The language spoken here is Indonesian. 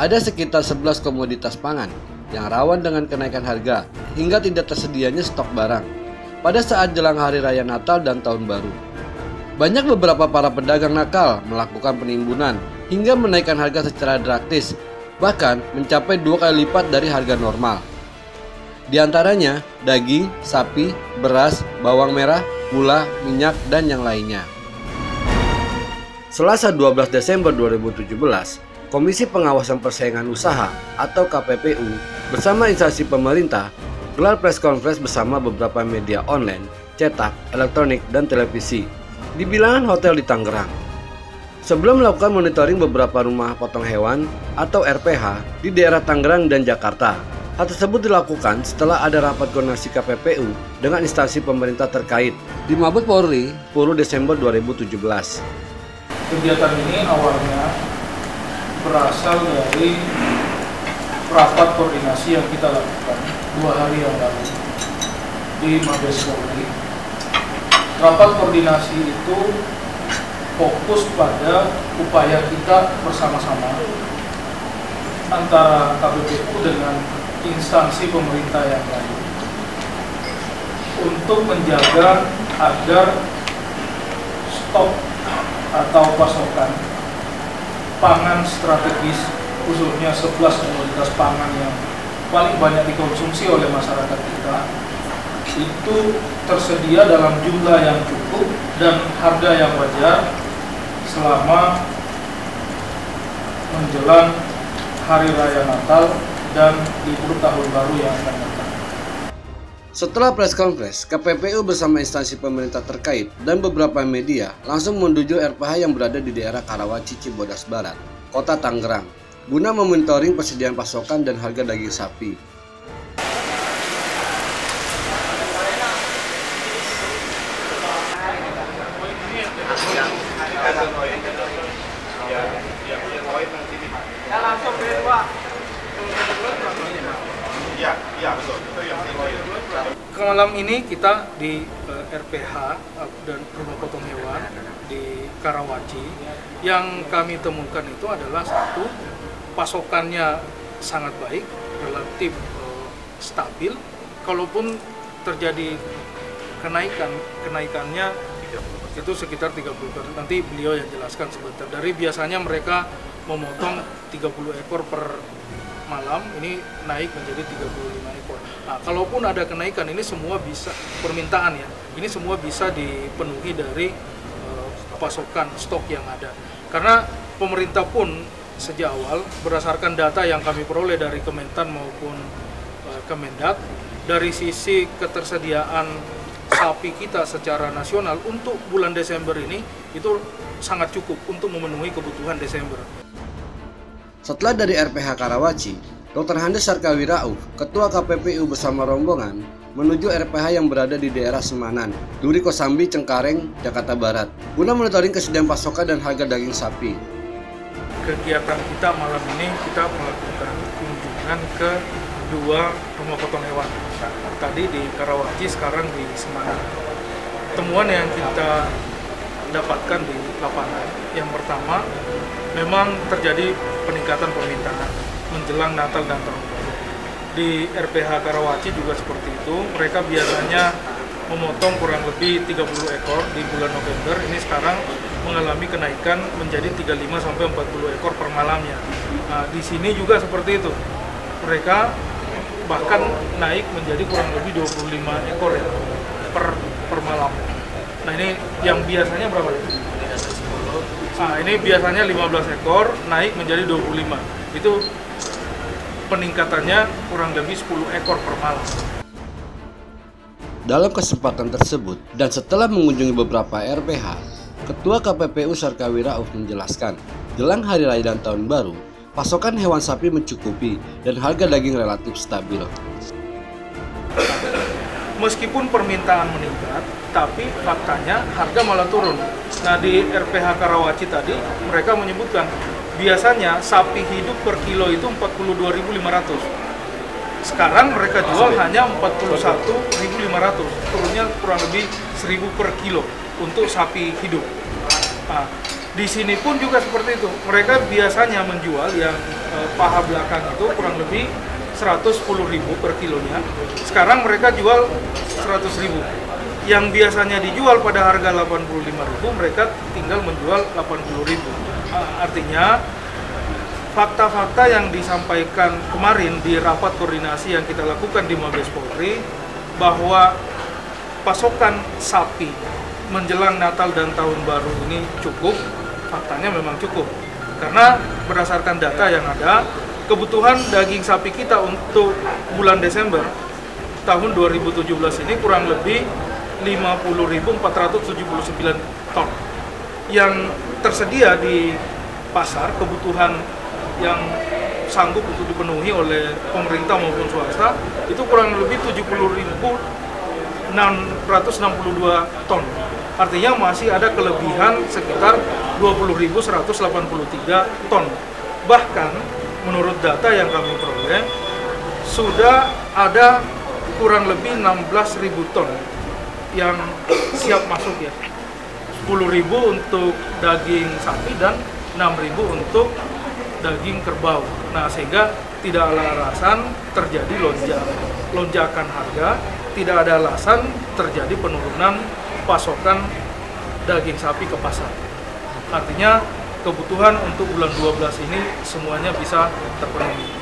Ada sekitar 11 komoditas pangan yang rawan dengan kenaikan harga hingga tidak tersedianya stok barang pada saat jelang hari raya Natal dan Tahun Baru. Banyak beberapa para pedagang nakal melakukan penimbunan hingga menaikkan harga secara drastis, bahkan mencapai dua kali lipat dari harga normal. Di antaranya daging, sapi, beras, bawang merah, gula, minyak, dan yang lainnya. Selasa 12 Desember 2017, Komisi Pengawasan Persaingan Usaha atau KPPU bersama instansi pemerintah gelar press conference bersama beberapa media online, cetak, elektronik, dan televisi di bilangan hotel di Tangerang. Sebelum melakukan monitoring beberapa rumah potong hewan atau RPH di daerah Tangerang dan Jakarta, hal tersebut dilakukan setelah ada rapat koordinasi KPPU dengan instansi pemerintah terkait di Mabes Polri 10 Desember 2017. Kegiatan ini awalnya berasal dari rapat koordinasi yang kita lakukan dua hari yang lalu di Mabes Polri. Rapat koordinasi itu fokus pada upaya kita bersama-sama antara KPPU dengan instansi pemerintah yang lain untuk menjaga agar stok atau pasokan pangan strategis khususnya 11 komoditas pangan yang paling banyak dikonsumsi oleh masyarakat kita itu tersedia dalam jumlah yang cukup dan harga yang wajar selama menjelang hari raya Natal dan libur tahun baru yang akan datang. Setelah press conference, KPPU bersama instansi pemerintah terkait dan beberapa media langsung menuju RPH yang berada di daerah Karawaci, Cibodas Barat, Kota Tangerang, guna memonitoring persediaan pasokan dan harga daging sapi. Malam ini kita di uh, eh, RPH uh, eh, dan rumah potong hewan di Karawaci yang kami temukan itu adalah satu pasokannya sangat baik, relatif uh, stabil. Kalaupun terjadi kenaikan, kenaikannya itu sekitar 30 Nanti beliau yang jelaskan sebentar. Dari biasanya mereka memotong 30 ekor per malam ini naik menjadi 35 ekor. Nah, kalaupun ada kenaikan ini semua bisa permintaan ya. Ini semua bisa dipenuhi dari uh, pasokan stok yang ada. Karena pemerintah pun sejak awal berdasarkan data yang kami peroleh dari Kementan maupun uh, Kemendak dari sisi ketersediaan sapi kita secara nasional untuk bulan Desember ini itu sangat cukup untuk memenuhi kebutuhan Desember. Setelah dari RPH Karawaci, Dr. Handes Sarkawi Rauf, Ketua KPPU bersama rombongan, menuju RPH yang berada di daerah Semanan, Duri Kosambi, Cengkareng, Jakarta Barat, guna monitoring kesediaan pasokan dan harga daging sapi. Kegiatan kita malam ini kita melakukan kunjungan ke dua rumah potong hewan. Tadi di Karawaci, sekarang di Semanan. Temuan yang kita dapatkan di lapangan, yang pertama memang terjadi peningkatan permintaan menjelang Natal dan Tahun Baru. Di RPH Karawaci juga seperti itu. Mereka biasanya memotong kurang lebih 30 ekor di bulan November. Ini sekarang mengalami kenaikan menjadi 35 sampai 40 ekor per malamnya. Nah, di sini juga seperti itu. Mereka bahkan naik menjadi kurang lebih 25 ekor ya per per malam. Nah, ini yang biasanya berapa? Nah, ini biasanya 15 ekor naik menjadi 25. Itu peningkatannya kurang lebih 10 ekor per malam. Dalam kesempatan tersebut dan setelah mengunjungi beberapa RPH, Ketua KPPU Sarkawi Rauf menjelaskan, jelang hari raya dan tahun baru, pasokan hewan sapi mencukupi dan harga daging relatif stabil. Meskipun permintaan meningkat, tapi faktanya harga malah turun. Nah di RPH Karawaci tadi mereka menyebutkan biasanya sapi hidup per kilo itu 42.500. Sekarang mereka jual hanya 41.500, turunnya kurang lebih 1.000 per kilo untuk sapi hidup. Nah, Di sini pun juga seperti itu. Mereka biasanya menjual yang eh, paha belakang itu kurang lebih 110.000 per kilonya. Sekarang mereka jual 100.000 yang biasanya dijual pada harga 85.000 mereka tinggal menjual 80.000 artinya fakta-fakta yang disampaikan kemarin di rapat koordinasi yang kita lakukan di Mabes Polri bahwa pasokan sapi menjelang Natal dan Tahun Baru ini cukup faktanya memang cukup. Karena berdasarkan data yang ada kebutuhan daging sapi kita untuk bulan Desember tahun 2017 ini kurang lebih 50.479 ton. Yang tersedia di pasar kebutuhan yang sanggup untuk dipenuhi oleh pemerintah maupun swasta itu kurang lebih 70.662 ton. Artinya masih ada kelebihan sekitar 20.183 ton. Bahkan menurut data yang kami peroleh sudah ada kurang lebih 16.000 ton yang siap masuk ya. 10.000 untuk daging sapi dan 6.000 untuk daging kerbau. Nah sehingga tidak ada alasan terjadi lonjak, lonjakan harga tidak ada alasan terjadi penurunan pasokan daging sapi ke pasar. Artinya kebutuhan untuk bulan 12 ini semuanya bisa terpenuhi